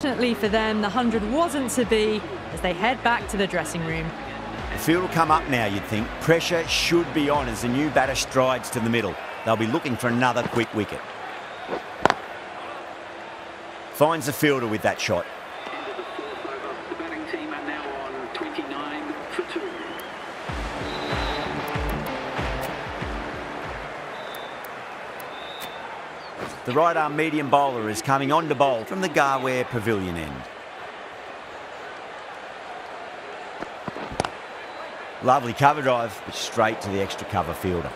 Fortunately for them, the 100 wasn't to be as they head back to the dressing room. The field will come up now, you'd think. Pressure should be on as the new batter strides to the middle. They'll be looking for another quick wicket. Finds the fielder with that shot. The right arm medium bowler is coming on to bowl from the Garware Pavilion end. Lovely cover drive, but straight to the extra cover fielder.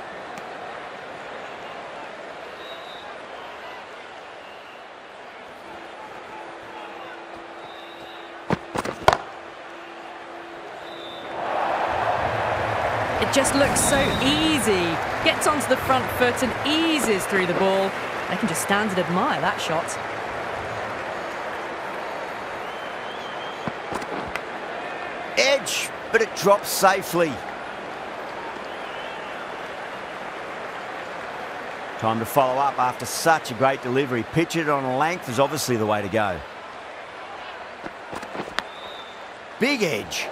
It just looks so easy. Gets onto the front foot and eases through the ball. They can just stand and admire that shot. Edge, but it drops safely. Time to follow up after such a great delivery. Pitch it on length is obviously the way to go. Big edge.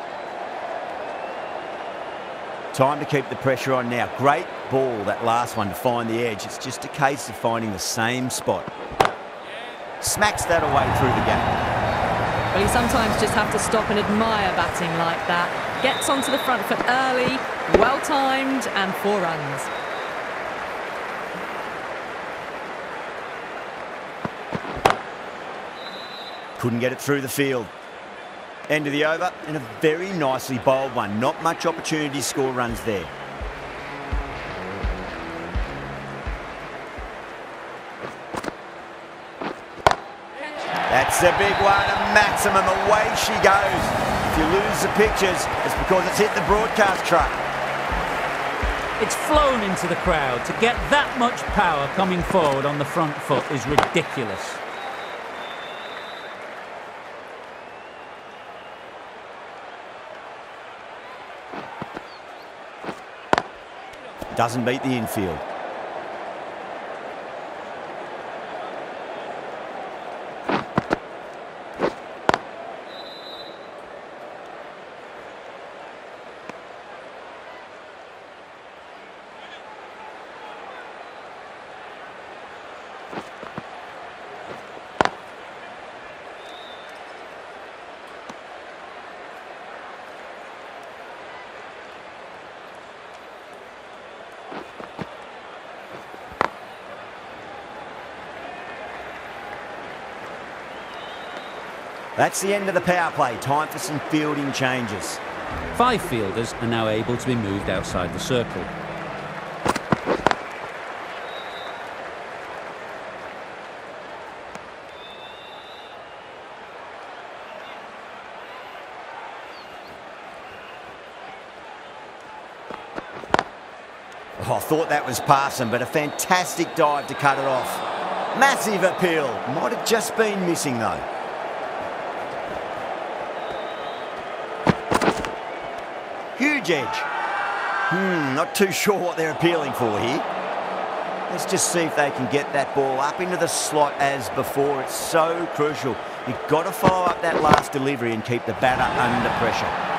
Time to keep the pressure on now. Great ball, that last one, to find the edge. It's just a case of finding the same spot. Smacks that away through the gap. Well, you sometimes just have to stop and admire batting like that. Gets onto the front foot early, well timed, and four runs. Couldn't get it through the field. End of the over and a very nicely bowled one. Not much opportunity to score runs there. That's a big one, a maximum. Away she goes. If you lose the pictures, it's because it's hit the broadcast truck. It's flown into the crowd. To get that much power coming forward on the front foot is ridiculous. Doesn't beat the infield. That's the end of the power play. Time for some fielding changes. Five fielders are now able to be moved outside the circle. Oh, I thought that was passing, but a fantastic dive to cut it off. Massive appeal. Might have just been missing, though. Huge edge. Hmm, not too sure what they're appealing for here. Let's just see if they can get that ball up into the slot as before. It's so crucial. You've got to follow up that last delivery and keep the batter under pressure.